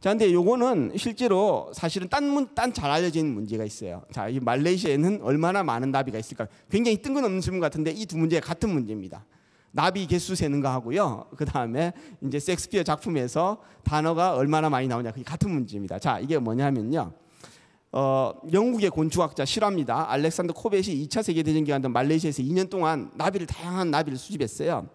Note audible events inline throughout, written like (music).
자, 근데 요거는 실제로 사실은 딴, 문, 딴잘 알려진 문제가 있어요. 자, 이 말레이시아에는 얼마나 많은 나비가 있을까? 굉장히 뜬금없는 질문 같은데 이 두 문제가 같은 문제입니다. 나비 개수 세는 거 하고요. 그 다음에 이제 섹스피어 작품에서 단어가 얼마나 많이 나오냐. 그게 같은 문제입니다. 자, 이게 뭐냐면요. 어, 영국의 곤충학자 실화입니다. 알렉산더 코벳이 2차 세계대전 기간 동 말레이시아에서 2년 동안 나비를 다양한 나비를 수집했어요.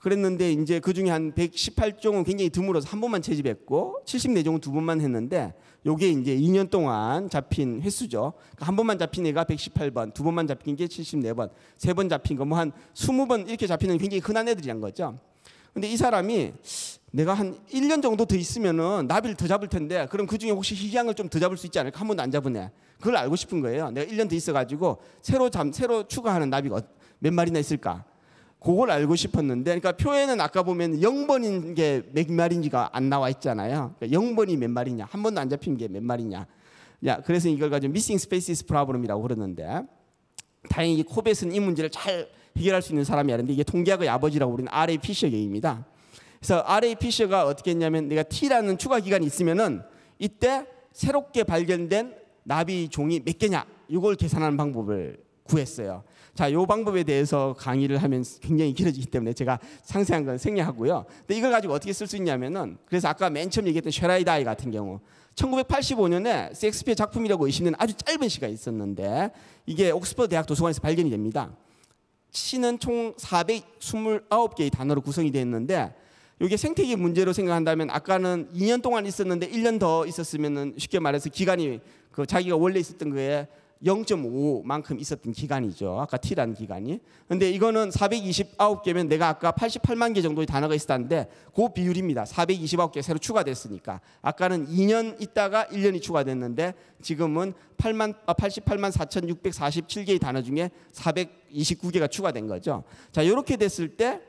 그랬는데 이제 그 중에 한 118종은 굉장히 드물어서 한 번만 채집했고 74종은 두 번만 했는데 요게 이제 2년 동안 잡힌 횟수죠. 그러니까 한 번만 잡힌 애가 118번, 두 번만 잡힌 게 74번, 세 번 잡힌 거 뭐 한 20번 이렇게 잡히는 굉장히 흔한 애들이란 거죠. 근데 이 사람이 내가 한 1년 정도 더 있으면은 나비를 더 잡을 텐데 그럼 그 중에 혹시 희귀한 걸 좀 더 잡을 수 있지 않을까? 한 번도 안 잡은 애. 그걸 알고 싶은 거예요. 내가 1년 더 있어 가지고 새로 잠 새로 추가하는 나비가 몇 마리나 있을까? 그걸 알고 싶었는데 그러니까 표에는 아까 보면 0번인 게 몇 마리인지가 안 나와 있잖아요. 그러니까 0번이 몇 마리냐? 한 번도 안 잡힌 게 몇 마리냐? 야, 그래서 이걸 가지고 missing species problem이라고 그러는데 다행히 코벳은 이 문제를 잘 해결할 수 있는 사람이 아닌데 이게 통계학의 아버지라고 불리는 R.A. 피셔 경입니다. 그래서 R.A. 피셔가 어떻게 했냐면 내가 T라는 추가 기간이 있으면은 이때 새롭게 발견된 나비 종이 몇 개냐 이걸 계산하는 방법을 구했어요. 자, 요 방법에 대해서 강의를 하면 굉장히 길어지기 때문에 제가 상세한 건 생략하고요. 근데 이걸 가지고 어떻게 쓸 수 있냐면은 그래서 아까 맨 처음 얘기했던 Shall I die 같은 경우 1985년에 섹스피어 작품이라고 의심되는 아주 짧은 시가 있었는데 이게 옥스퍼드 대학 도서관에서 발견이 됩니다. 시는 총 429개의 단어로 구성이 되어 있는데 이게 생태계 문제로 생각한다면 아까는 2년 동안 있었는데 1년 더 있었으면은 쉽게 말해서 기간이 그 자기가 원래 있었던 거에 0.5만큼 있었던 기간이죠. 아까 T라는 기간이. 근데 이거는 429개면 내가 아까 88만 개 정도의 단어가 있었는데 그 비율입니다. 429개 새로 추가됐으니까. 아까는 2년 있다가 1년이 추가됐는데 지금은 8만, 88만 4,647개의 단어 중에 429개가 추가된 거죠. 자, 이렇게 됐을 때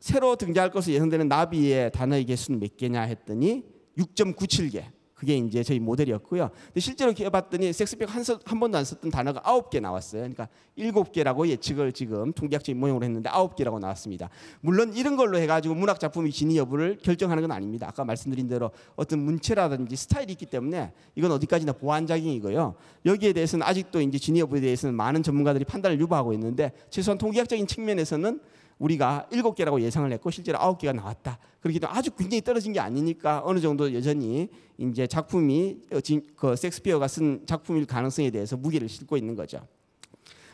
새로 등장할 것으로 예상되는 나비의 단어의 개수는 몇 개냐 했더니 6.97개. 그게 이제 저희 모델이었고요. 근데 실제로 해봤더니 섹스피어 한, 한 번도 안 썼던 단어가 아홉 개 나왔어요. 그러니까 일곱 개라고 예측을 지금 통계학적인 모형으로 했는데 아홉 개라고 나왔습니다. 물론 이런 걸로 해가지고 문학 작품의 진위 여부를 결정하는 건 아닙니다. 아까 말씀드린 대로 어떤 문체라든지 스타일이 있기 때문에 이건 어디까지나 보완작용이고요. 여기에 대해서는 아직도 이제 진위 여부에 대해서는 많은 전문가들이 판단을 유보하고 있는데 최소한 통계학적인 측면에서는 우리가 일곱 개라고 예상을 했고 실제로 아홉 개가 나왔다. 그렇기 때문에 아주 굉장히 떨어진 게 아니니까 어느 정도 여전히 이제 작품이 어, 그 섹스피어가 쓴 작품일 가능성에 대해서 무게를 싣고 있는 거죠.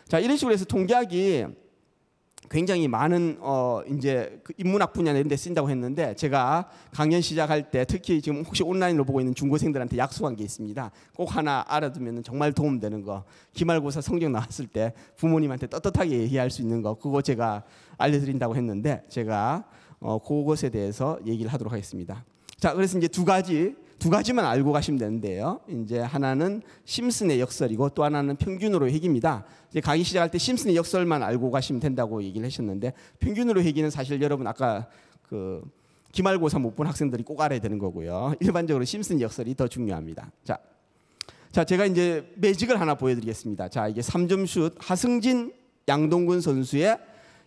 자 이런 식으로 해서 통계학이 굉장히 많은 어 이제 그 인문학 분야 이런 데 쓴다고 했는데 제가 강연 시작할 때 특히 지금 혹시 온라인으로 보고 있는 중고생들한테 약속한 게 있습니다. 꼭 하나 알아두면 정말 도움되는 거. 기말고사 성적 나왔을 때 부모님한테 떳떳하게 얘기할 수 있는 거. 그거 제가 알려드린다고 했는데 제가 어 그것에 대해서 얘기를 하도록 하겠습니다. 자, 그래서 이제 두 가지 두 가지만 알고 가시면 되는데요. 이제 하나는 심슨의 역설이고 또 하나는 평균으로 회기입니다. 이제 강의 시작할 때 심슨의 역설만 알고 가시면 된다고 얘기를 하셨는데 평균으로 회기는 사실 여러분 아까 그 기말고사 못 본 학생들이 꼭 알아야 되는 거고요. (laughs) 일반적으로 심슨 역설이 더 중요합니다. 자, 자 제가 이제 매직을 하나 보여드리겠습니다. 자 이게 3점 슛 하승진 양동근 선수의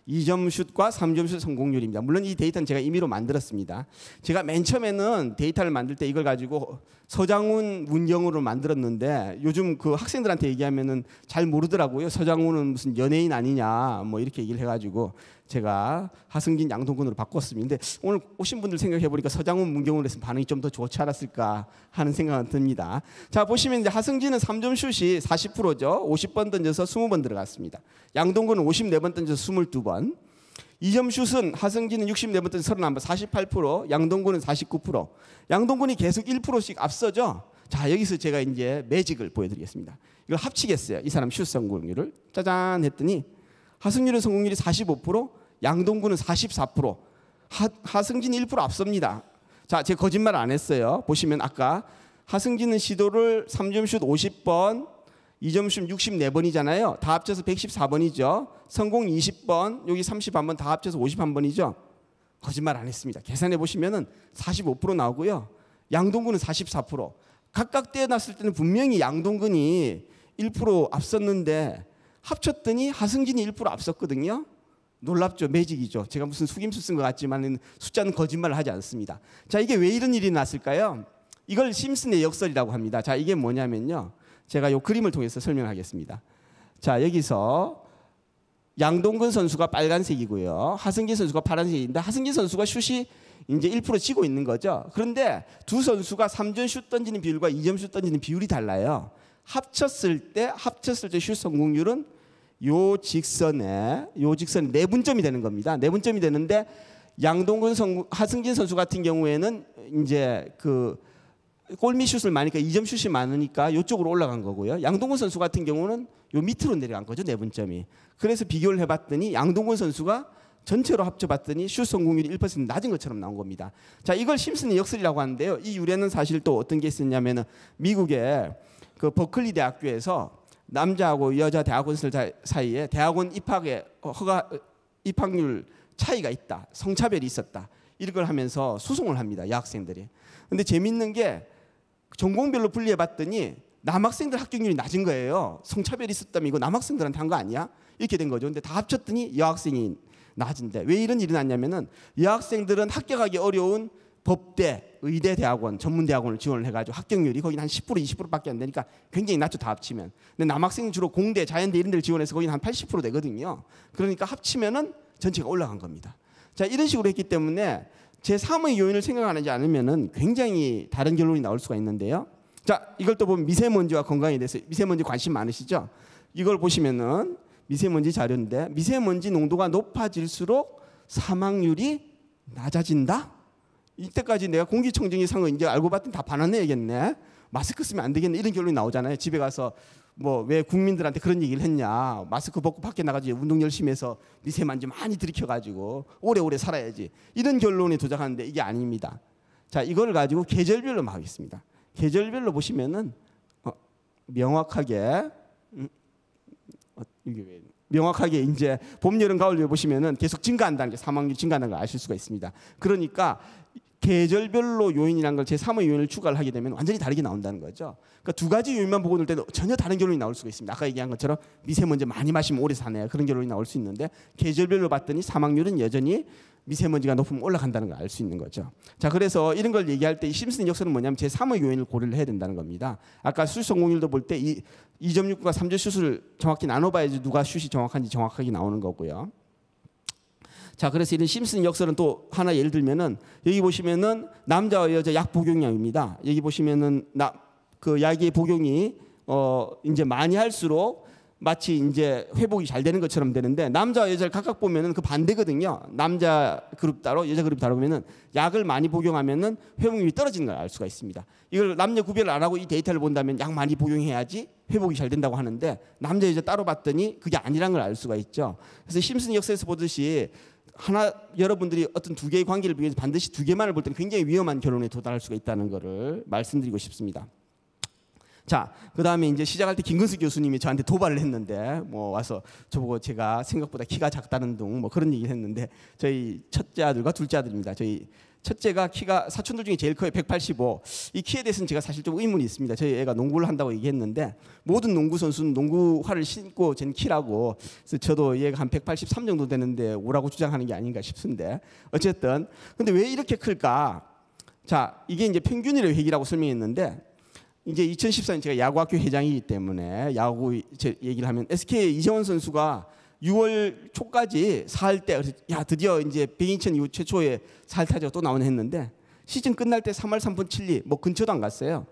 2점 슛과 3점 슛 성공률입니다. 물론 이 데이터는 제가 임의로 만들었습니다. 제가 맨 처음에는 데이터를 만들 때 이걸 가지고 서장훈 문경으로 만들었는데 요즘 그 학생들한테 얘기하면은 잘 모르더라고요. 서장훈은 무슨 연예인 아니냐 뭐 이렇게 얘기를 해가지고 제가 하승진 양동근으로 바꿨습니다. 근데 오늘 오신 분들 생각해 보니까 서장훈 문경으로 했으면 반응이 좀 더 좋지 않았을까 하는 생각은 듭니다. 자 보시면 이제 하승진은 3점 슛이 40%죠. 50번 던져서 20번 들어갔습니다. 양동근은 54번 던져서 22번. 2점 슛은 하승진은 64번 던져 31번 48%, 양동근은 49%. 양동근이 계속 1%씩 앞서죠. 자 여기서 제가 이제 매직을 보여드리겠습니다. 이걸 합치겠어요. 이 사람 슛 성공률을 짜잔 했더니 하승률은 성공률이 45%, 양동근은 44%, 하, 하승진 1% 앞섭니다. 자, 제가 거짓말 안 했어요. 보시면 아까 하승진은 시도를 3점 슛 50번, 2점 슛 64번이잖아요. 다 합쳐서 114번이죠. 성공 20번, 여기 31번 다 합쳐서 51번이죠. 거짓말 안 했습니다. 계산해 보시면은 45% 나오고요. 양동근은 44%. 각각 떼어놨을 때는 분명히 양동근이 1% 앞섰는데 합쳤더니 하승진이 1% 앞섰거든요. 놀랍죠. 매직이죠. 제가 무슨 속임수 쓴 것 같지만 숫자는 거짓말을 하지 않습니다. 자, 이게 왜 이런 일이 났을까요? 이걸 심슨의 역설이라고 합니다. 자, 이게 뭐냐면요. 제가 이 그림을 통해서 설명하겠습니다. 자, 여기서 양동근 선수가 빨간색이고요. 하승기 선수가 파란색인데 하승기 선수가 슛이 이제 1% 치고 있는 거죠. 그런데 두 선수가 3점 슛 던지는 비율과 2점 슛 던지는 비율이 달라요. 합쳤을 때 합쳤을 때 슛 성공률은 요 직선에 요 직선 내분점이 되는 겁니다. 내분점이 되는데 양동근 선 하승진 선수 같은 경우에는 이제 그 골밑 슛을 많으니까 2점 슛이 많으니까 이쪽으로 올라간 거고요. 양동근 선수 같은 경우는 요 밑으로 내려간 거죠 내분점이. 그래서 비교를 해봤더니 양동근 선수가 전체로 합쳐봤더니 슛 성공률이 1% 낮은 것처럼 나온 겁니다. 자 이걸 심슨의 역설이라고 하는데요. 이 유래는 사실 또 어떤 게 있었냐면은 미국의 그 버클리 대학교에서 남자하고 여자 대학원생 사이에 대학원 입학에 허가 입학률 차이가 있다. 성차별이 있었다. 이걸 하면서 소송을 합니다. 여학생들이. 근데 재밌는 게 전공별로 분리해 봤더니 남학생들 합격률이 낮은 거예요. 성차별이 있었다면 이거 남학생들한테 한 거 아니야? 이렇게 된 거죠. 근데 다 합쳤더니 여학생이 낮은데 왜 이런 일이 났냐면은 여학생들은 합격하기 어려운 법대, 의대 대학원, 전문 대학원을 지원을 해가지고 합격률이 거기 한10% 20%밖에 안 되니까 굉장히 낮죠 다 합치면. 근데 남학생은 주로 공대, 자연대 이런 데를 지원해서 거기 한80% 되거든요. 그러니까 합치면은 전체가 올라간 겁니다. 자 이런 식으로 했기 때문에 제 3의 요인을 생각하지 않으면은 굉장히 다른 결론이 나올 수가 있는데요. 자 이걸 또 보면 미세먼지와 건강에 대해서 미세먼지 관심 많으시죠? 이걸 보시면은 미세먼지 자료인데 미세먼지 농도가 높아질수록 사망률이 낮아진다. 이때까지 내가 공기청정기 상을 이제 알고 봤더니 다 반환해야겠네. 마스크 쓰면 안 되겠네. 이런 결론이 나오잖아요. 집에 가서 뭐 왜 국민들한테 그런 얘기를 했냐. 마스크 벗고 밖에 나가지 운동 열심히 해서 미세먼지 많이 들이켜가지고 오래오래 살아야지. 이런 결론에 도착하는데 이게 아닙니다. 자, 이걸 가지고 계절별로 하겠습니다. 계절별로 보시면은 어, 명확하게 음, 어, 이게 왜 명확하게 이제 봄, 여름, 가을 보시면은 계속 증가한다는 게 사망률 증가한다는 걸 아실 수가 있습니다. 그러니까 계절별로 요인이라는 걸 제3의 요인을 추가를 하게 되면 완전히 다르게 나온다는 거죠. 그러니까 두 가지 요인만 보고 놀 때는 전혀 다른 결론이 나올 수가 있습니다. 아까 얘기한 것처럼 미세먼지 많이 마시면 오래 사네요. 그런 결론이 나올 수 있는데 계절별로 봤더니 사망률은 여전히 미세먼지가 높으면 올라간다는 걸 알 수 있는 거죠. 자, 그래서 이런 걸 얘기할 때 심슨 역설은 뭐냐면 제3의 요인을 고려를 해야 된다는 겁니다. 아까 슛 성공률도 볼 때 2.69가 3점 슛을 정확히 나눠봐야지 누가 슛이 정확한지 정확하게 나오는 거고요. 자, 그래서 이런 심슨 역설은 또 하나 예를 들면은 여기 보시면은 남자와 여자 약 복용량입니다. 여기 보시면은 나 그 약의 복용이 어 이제 많이 할수록 마치 이제 회복이 잘 되는 것처럼 되는데 남자와 여자를 각각 보면은 그 반대거든요. 남자 그룹 따로 여자 그룹 따로 보면은 약을 많이 복용하면은 회복률이 떨어지는 걸 알 수가 있습니다. 이걸 남녀 구별을 안 하고 이 데이터를 본다면 약 많이 복용해야지 회복이 잘 된다고 하는데 남자 여자 따로 봤더니 그게 아니란 걸 알 수가 있죠. 그래서 심슨 역사에서 보듯이 하나 여러분들이 어떤 두 개의 관계를 비교해서 반드시 두 개만을 볼 때는 굉장히 위험한 결론에 도달할 수가 있다는 것을 말씀드리고 싶습니다. 자, 그 다음에 이제 시작할 때 김근수 교수님이 저한테 도발을 했는데, 뭐 와서 저보고 제가 생각보다 키가 작다는 둥, 뭐 그런 얘기를 했는데, 저희 첫째 아들과 둘째 아들입니다. 저희 첫째가 키가 사촌들 중에 제일 커요. 185. 이 키에 대해서는 제가 사실 좀 의문이 있습니다. 저희 애가 농구를 한다고 얘기했는데 모든 농구 선수는 농구화를 신고 전 키라고 그래서 저도 얘가 한 183 정도 되는데 오라고 주장하는 게 아닌가 싶은데 어쨌든 근데 왜 이렇게 클까? 자, 이게 이제 평균이라고 얘기라고 설명했는데 이제 2014년 제가 야구학교 회장이기 때문에 야구 얘기를 하면 SK 이재원 선수가 6월 초까지 살 때, 야 드디어 이제 백인천 이후 최초의 살 타자가 또 나오는 했는데 시즌 끝날 때 3할 3분 7리 뭐 근처도 안 갔어요.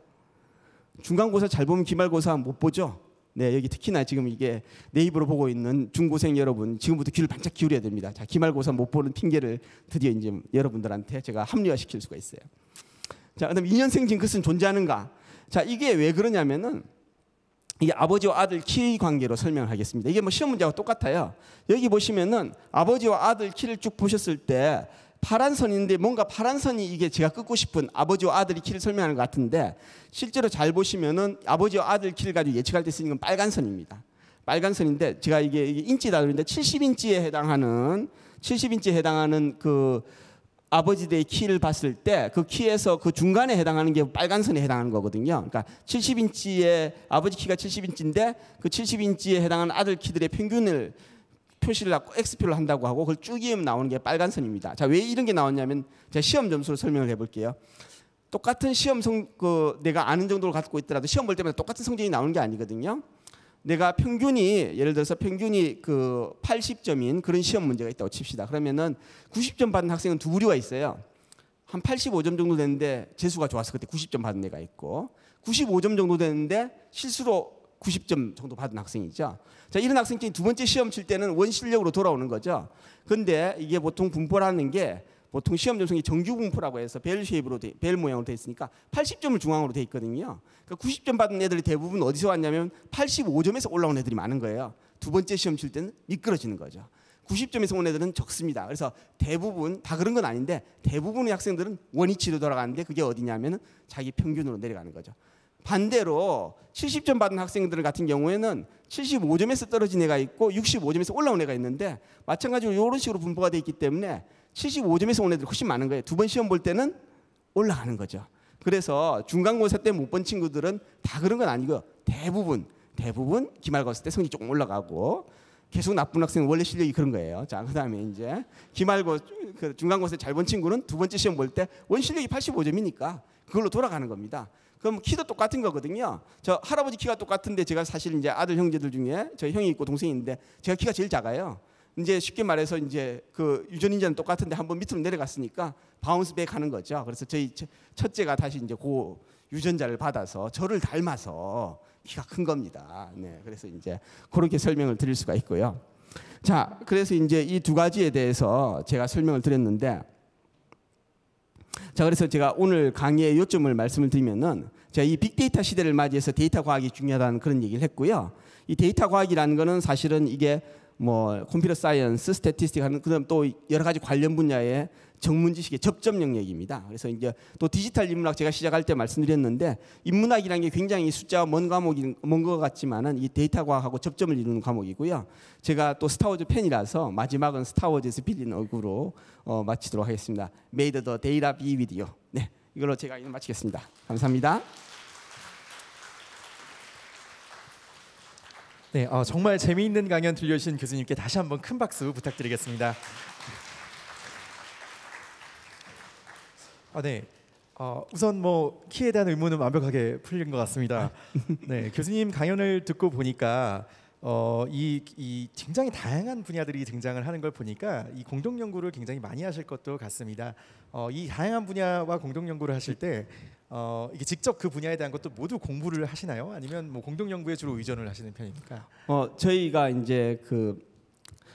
중간고사 잘 보면 기말고사 못 보죠. 네 여기 특히나 지금 이게 네이버로 보고 있는 중고생 여러분 지금부터 귀를 반짝 기울여야 됩니다. 자 기말고사 못 보는 핑계를 드디어 이제 여러분들한테 제가 합리화시킬 수가 있어요. 자 그다음 2년생 징크스는 존재하는가? 자 이게 왜 그러냐면은 이게 아버지와 아들 키 관계로 설명하겠습니다. 이게 뭐 시험 문제하고 똑같아요. 여기 보시면은 아버지와 아들 키를 쭉 보셨을 때 파란 선인데 뭔가 파란 선이 이게 제가 끊고 싶은 아버지와 아들이 키를 설명하는 것 같은데 실제로 잘 보시면은 아버지와 아들 키를 가지고 예측할 때 쓰는 건 빨간 선입니다. 빨간 선인데 제가 이게 인치다 그러는데 70인치에 해당하는 70인치에 해당하는 그 아버지들의 키를 봤을 때 그 키에서 그 중간에 해당하는 게 빨간 선에 해당하는 거거든요. 그러니까 70인치의 아버지 키가 70인치인데 그 70인치에 해당하는 아들 키들의 평균을 표시를 하고 X표를 한다고 하고 그걸 쭉 이으면 나오는 게 빨간 선입니다. 자, 왜 이런 게 나왔냐면 제가 시험 점수로 설명을 해 볼게요. 똑같은 시험 성 그 내가 아는 정도를 갖고 있더라도 시험 볼 때마다 똑같은 성적이 나오는 게 아니거든요. 내가 평균이 예를 들어서 평균이 그 80점인 그런 시험 문제가 있다고 칩시다. 그러면은 90점 받은 학생은 두 부류가 있어요. 한 85점 정도 되는데 재수가 좋아서 그때 90점 받은 애가 있고 95점 정도 되는데 실수로 90점 정도 받은 학생이죠. 자, 이런 학생들이 두 번째 시험 칠 때는 원 실력으로 돌아오는 거죠. 근데 이게 보통 분포라는 게 보통 시험 점수이 정규 분포라고 해서 벨 쉐입으로 돼, 벨 모양으로 돼 있으니까 80점을 중앙으로 돼 있거든요. 그러니까 90점 받은 애들이 대부분 어디서 왔냐면 85점에서 올라온 애들이 많은 거예요. 두 번째 시험 칠 때는 미끄러지는 거죠. 90점에서 온 애들은 적습니다. 그래서 대부분 다 그런 건 아닌데 대부분의 학생들은 원위치로 돌아가는데 그게 어디냐면은 자기 평균으로 내려가는 거죠. 반대로 70점 받은 학생들 같은 경우에는 75점에서 떨어진 애가 있고 65점에서 올라온 애가 있는데 마찬가지로 이런 식으로 분포가 돼 있기 때문에 75점에서 온 애들이 훨씬 많은 거예요. 두 번 시험 볼 때는 올라가는 거죠. 그래서 중간고사 때 못 본 친구들은 다 그런 건 아니고 대부분 대부분 기말고사 때 성적 조금 올라가고 계속 나쁜 학생은 원래 실력이 그런 거예요. 자, 그다음에 이제 기말고 그 중간고사 잘 본 친구는 두 번째 시험 볼 때 원 실력이 85점이니까 그걸로 돌아가는 겁니다. 그럼 키도 똑같은 거거든요. 저 할아버지 키가 똑같은데 제가 사실 이제 아들 형제들 중에 저 형이 있고 동생이 있는데 제가 키가 제일 작아요. 이제 쉽게 말해서 이제 그 유전인자는 똑같은데 한번 밑으로 내려갔으니까 bounce back 하는 거죠. 그래서 저희 첫째가 다시 이제 고 유전자를 받아서 저를 닮아서 키가 큰 겁니다. 네, 그래서 이제 그렇게 설명을 드릴 수가 있고요. 자, 그래서 이제 이 두 가지에 대해서 제가 설명을 드렸는데, 자, 그래서 제가 오늘 강의의 요점을 말씀을 드리면은 제가 이 빅데이터 시대를 맞이해서 데이터 과학이 중요하다는 그런 얘기를 했고요. 이 데이터 과학이라는 거는 사실은 이게 뭐 computer science, statistics 하는 그다음 또 여러 가지 관련 분야의 전문 지식의 접점 영역입니다. 그래서 이제 또 디지털 인문학 제가 시작할 때 말씀드렸는데 인문학이라는 게 굉장히 숫자가 먼 과목인 먼것 같지만은 이 데이터 과학하고 접점을 이루는 과목이고요. 제가 또 스타워즈 팬이라서 마지막은 스타워즈에서 빌린 얼굴로 어, 마치도록 하겠습니다. May the data be with you. 네, 이걸로 제가 마치겠습니다. 감사합니다. 네, 어, 정말 재미있는 강연 들려주신 교수님께 다시 한번 큰 박수 부탁드리겠습니다. 아, 네. 어, 우선 뭐 키에 대한 의문은 완벽하게 풀린 것 같습니다. 네, 교수님 강연을 듣고 보니까 어, 이, 이 굉장히 다양한 분야들이 등장을 하는 걸 보니까 이 공동 연구를 굉장히 많이 하실 것도 같습니다. 어, 이 다양한 분야와 공동 연구를 하실 때 어, 이게 직접 그 분야에 대한 것도 모두 공부를 하시나요? 아니면 뭐 공동 연구에 주로 의존을 하시는 편입니까? 어, 저희가 이제 그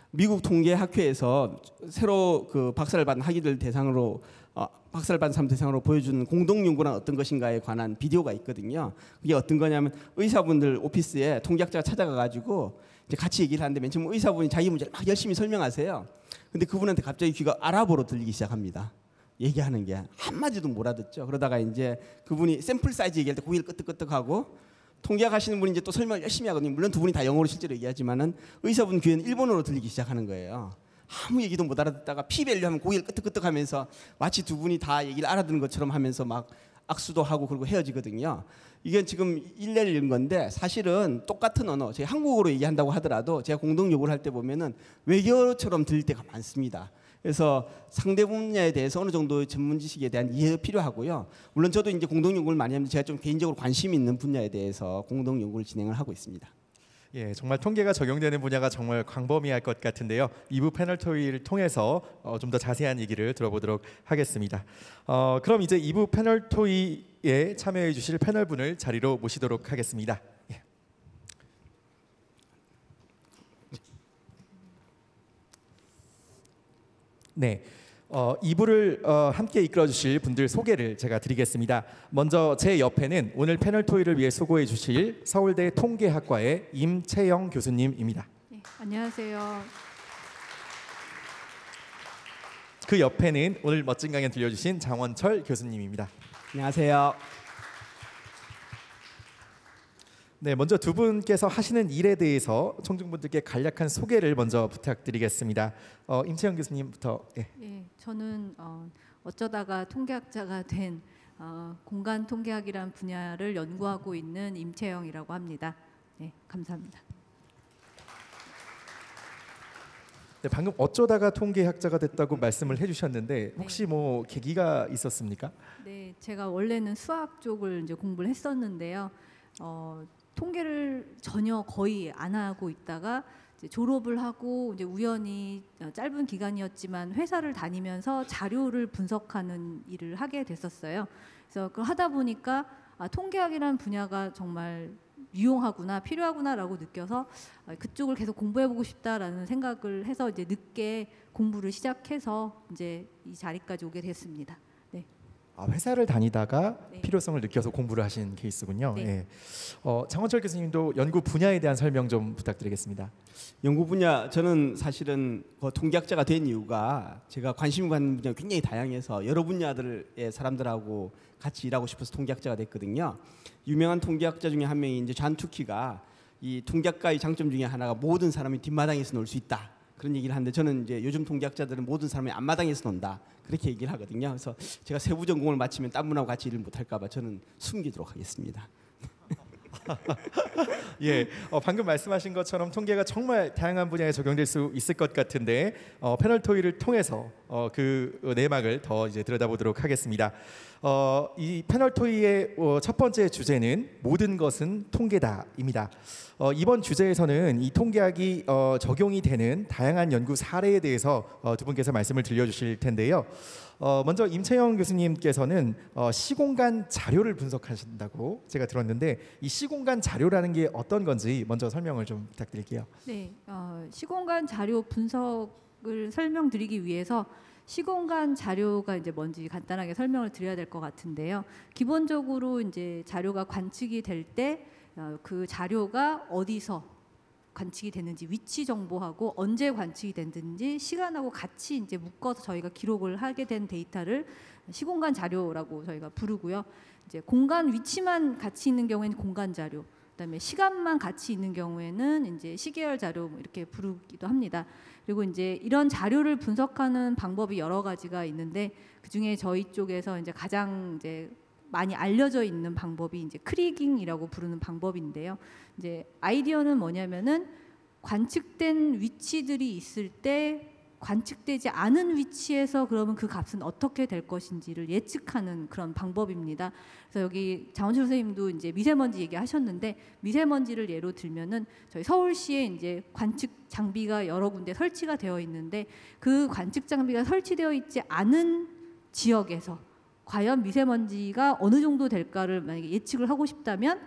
미국 통계 학회에서 새로 그 박사를 받은 학위들 대상으로 어, 박사를 받은 사람 대상으로 보여주는 공동 연구란 어떤 것인가에 관한 비디오가 있거든요. 그게 어떤 거냐면 의사분들 오피스에 통계학자가 찾아가 가지고 이제 같이 얘기를 하는데 맨 처음 의사분이 자기 문제를 막 열심히 설명하세요. 근데 그분한테 갑자기 귀가 아랍어로 들리기 시작합니다. 얘기하는 게 한마디도 못 알아듣죠. 그러다가 이제 그분이 sample size 얘기할 때 고개를 끄덕끄덕하고 통계학 하시는 분이 이제 또 설명을 열심히 하거든요. 물론 두 분이 다 영어로 실제로 얘기하지만은 의사분 귀에는 일본어로 들리기 시작하는 거예요. 아무 얘기도 못 알아듣다가 p-value 하면 고개를 끄덕끄덕하면서 마치 두 분이 다 얘기를 알아듣는 것처럼 하면서 막 악수도 하고 그리고 헤어지거든요. 이건 지금 일례를 읽은 건데 사실은 똑같은 언어, 제가 한국어로 얘기한다고 하더라도 제가 공동 연구를 할 때 보면은 외교처럼 들릴 때가 많습니다. 그래서 상대 분야에 대해서 어느 정도 전문 지식에 대한 이해가 필요하고요. 물론 저도 이제 공동 연구를 많이 하면 제가 좀 개인적으로 관심 있는 분야에 대해서 공동 연구를 진행을 하고 있습니다. 예, 정말 통계가 적용되는 분야가 정말 광범위할 것 같은데요. 2부 패널 토의를 통해서 어, 좀 더 자세한 얘기를 들어보도록 하겠습니다. 어, 그럼 이제 2부 패널 토의에 참여해 주실 패널 분을 자리로 모시도록 하겠습니다. 예. 네. 어, 2부를 어, 함께 이끌어 주실 분들 소개를 제가 드리겠습니다. 먼저 제 옆에는 오늘 패널 토의를 위해 수고해 주실 서울대 통계학과의 임채영 교수님입니다. 네, 안녕하세요. 그 옆에는 오늘 멋진 강연 들려주신 장원철 교수님입니다. 안녕하세요. 네, 먼저 두 분께서 하시는 일에 대해서 청중분들께 간략한 소개를 먼저 부탁드리겠습니다. 어, 임채영 교수님부터. 예. 네, 저는 어, 어쩌다가 통계학자가 된 어, 공간 통계학이란 분야를 연구하고 있는 임채영이라고 합니다. 네, 감사합니다. 네, 방금 어쩌다가 통계학자가 됐다고 말씀을 해주셨는데 혹시 뭐 계기가 있었습니까? 네, 제가 원래는 수학 쪽을 이제 공부를 했었는데요. 어, 통계를 전혀 거의 안 하고 있다가 졸업을 하고 이제 우연히 어, 짧은 기간이었지만 회사를 다니면서 자료를 분석하는 일을 하게 됐었어요. 그래서 그 하다 보니까 아, 통계학이라는 분야가 정말 유용하구나 필요하구나라고 느껴서 아, 그쪽을 계속 공부해보고 싶다라는 생각을 해서 이제 늦게 공부를 시작해서 이제 이 자리까지 오게 됐습니다. 아, 회사를 다니다가 네. 필요성을 느껴서 공부를 하신 케이스군요. 네. 예. 어, 장원철 교수님도 연구 분야에 대한 설명 좀 부탁드리겠습니다. 연구 분야 저는 사실은 그 통계학자가 된 이유가 제가 관심 갖는 분야가 굉장히 다양해서 여러 분야들의 사람들하고 같이 일하고 싶어서 통계학자가 됐거든요. 유명한 통계학자 중에 한 명이 이제 잔 투키가 이 통계학과의 장점 중에 하나가 모든 사람이 뒷마당에서 놀 수 있다. 그런 얘기를 하는데 저는 이제 요즘 통계학자들은 모든 사람이 앞마당에서 논다. 그렇게 얘기를 하거든요. 그래서 제가 세부 전공을 마치면 딴 분하고 같이 일을 못 할까 봐 저는 숨기도록 하겠습니다. (laughs) 예, 어, 방금 말씀하신 것처럼 통계가 정말 다양한 분야에 적용될 수 있을 것 같은데 어, 패널 토의를 통해서 어, 그 내막을 더 이제 들여다보도록 하겠습니다. 어, 이 패널 토의의 어, 첫 번째 주제는 모든 것은 통계다입니다. 어, 이번 주제에서는 이 통계학이 어, 적용이 되는 다양한 연구 사례에 대해서 어, 두 분께서 말씀을 들려주실 텐데요. 어, 먼저 임채영 교수님께서는 어, 시공간 자료를 분석하신다고 제가 들었는데 이 시공간 자료라는 게 어떤 건지 먼저 설명을 좀 부탁드릴게요. 네, 어, 시공간 자료 분석을 설명드리기 위해서 시공간 자료가 이제 뭔지 간단하게 설명을 드려야 될 것 같은데요. 기본적으로 이제 자료가 관측이 될 때 그 자료가 어디서 관측이 됐는지 위치 정보하고 언제 관측이 됐는지 시간하고 같이 이제 묶어서 저희가 기록을 하게 된 데이터를 시공간 자료라고 저희가 부르고요. 이제 공간 위치만 같이 있는 경우에는 공간 자료, 그다음에 시간만 같이 있는 경우에는 이제 시계열 자료 뭐 이렇게 부르기도 합니다. 그리고 이제 이런 자료를 분석하는 방법이 여러 가지가 있는데 그 중에 저희 쪽에서 이제 가장 이제 많이 알려져 있는 방법이 이제 크리깅이라고 부르는 방법인데요. 이제 아이디어는 뭐냐면은 관측된 위치들이 있을 때 관측되지 않은 위치에서 그러면 그 값은 어떻게 될 것인지를 예측하는 그런 방법입니다. 그래서 여기 장원철 선생님도 이제 미세먼지 얘기하셨는데 미세먼지를 예로 들면은 저희 서울시에 이제 관측 장비가 여러 군데 설치가 되어 있는데 그 관측 장비가 설치되어 있지 않은 지역에서 과연 미세먼지가 어느 정도 될까를 만약에 예측을 하고 싶다면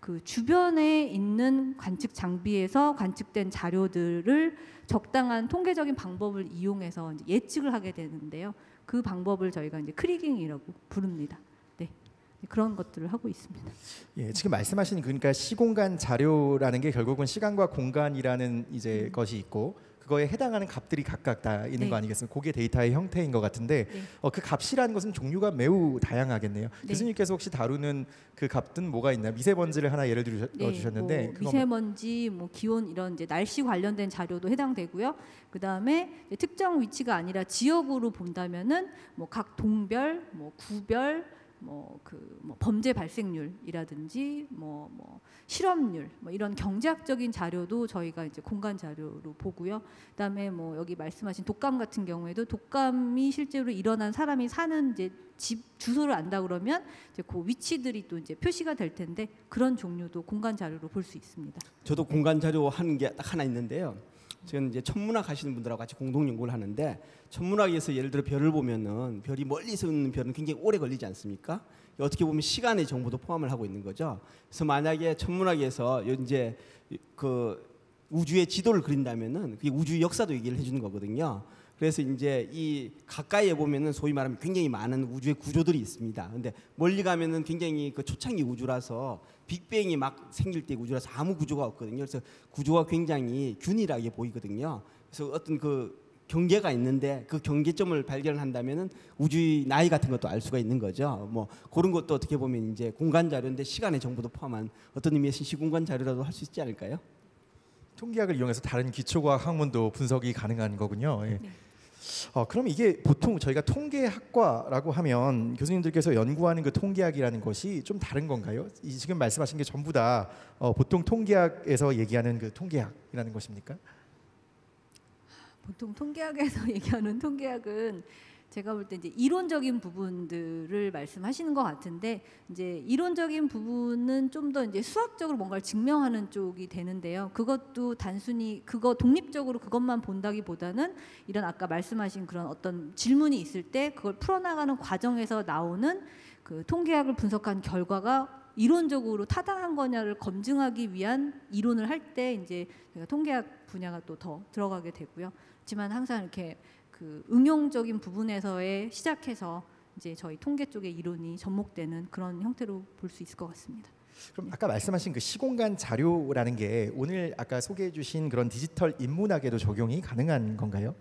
그 주변에 있는 관측 장비에서 관측된 자료들을 적당한 통계적인 방법을 이용해서 예측을 하게 되는데요. 그 방법을 저희가 이제 크리깅이라고 부릅니다. 네. 그런 것들을 하고 있습니다. 예, 지금 말씀하신 그러니까 시공간 자료라는 게 결국은 시간과 공간이라는 이제 것이 있고 그거에 해당하는 값들이 각각 다 있는 네. 거 아니겠습니까? 그게 데이터의 형태인 것 같은데 네. 어, 그 값이라는 것은 종류가 매우 다양하겠네요. 네. 교수님께서 혹시 다루는 그 값은 뭐가 있나요? 미세먼지를 하나 예를 들어 네, 주셨는데 뭐 미세먼지, 뭐 기온 이런 이제 날씨 관련된 자료도 해당되고요. 그 다음에 특정 위치가 아니라 지역으로 본다면은 뭐 각 동별, 뭐 구별, 뭐 그 뭐 범죄 발생률이라든지 뭐 뭐 실업률, 뭐 이런 경제학적인 자료도 저희가 이제 공간 자료로 보고요. 그다음에 뭐 여기 말씀하신 독감 같은 경우에도 독감이 실제로 일어난 사람이 사는 이제 집 주소를 안다 그러면 이제 그 위치들이 또 이제 표시가 될 텐데 그런 종류도 공간 자료로 볼 수 있습니다. 저도 공간 자료 하는 게 딱 하나 있는데요. 저는 이제 천문학 하시는 분들하고 같이 공동 연구를 하는데 천문학에서 예를 들어 별을 보면은 별이 멀리서 있는 별은 굉장히 오래 걸리지 않습니까? 어떻게 보면 시간의 정보도 포함을 하고 있는 거죠. 그래서 만약에 천문학에서 이제 그 우주의 지도를 그린다면은 그게 우주의 역사도 얘기를 해주는 거거든요. 그래서 이제 이 가까이에 보면은 소위 말하면 굉장히 많은 우주의 구조들이 있습니다. 근데 멀리 가면은 굉장히 그 초창기 우주라서 빅뱅이 막 생길 때 우주라서 아무 구조가 없거든요. 그래서 구조가 굉장히 균일하게 보이거든요. 그래서 어떤 그 경계가 있는데 그 경계점을 발견한다면은 우주의 나이 같은 것도 알 수가 있는 거죠. 뭐 그런 것도 어떻게 보면 이제 공간 자료인데 시간의 정보도 포함한 어떤 의미에서 시공간 자료라도 할 수 있지 않을까요? 통계학을 이용해서 다른 기초과학 학문도 분석이 가능한 거군요. 예. 네. 어, 그럼 이게 보통 저희가 통계학과라고 하면 교수님들께서 연구하는 그 통계학이라는 것이 좀 다른 건가요? 이 지금 말씀하신 게 전부 다 어, 보통 통계학에서 얘기하는 그 통계학이라는 것입니까? 보통 통계학에서 (laughs) 얘기하는 통계학은 제가 볼 때 이제 이론적인 부분들을 말씀하시는 것 같은데 이제 이론적인 부분은 좀 더 이제 수학적으로 뭔가를 증명하는 쪽이 되는데요. 그것도 단순히 그거 독립적으로 그것만 본다기보다는 이런 아까 말씀하신 그런 어떤 질문이 있을 때 그걸 풀어나가는 과정에서 나오는 그 통계학을 분석한 결과가 이론적으로 타당한 거냐를 검증하기 위한 이론을 할 때 이제 통계학 분야가 또 더 들어가게 되고요. 하지만 항상 이렇게 그 응용적인 부분에서의 시작해서 이제 저희 통계 쪽의 이론이 접목되는 그런 형태로 볼 수 있을 것 같습니다. 그럼 아까 말씀하신 그 시공간 자료라는 게 오늘 아까 소개해 주신 그런 디지털 인문학에도 적용이 가능한 건가요?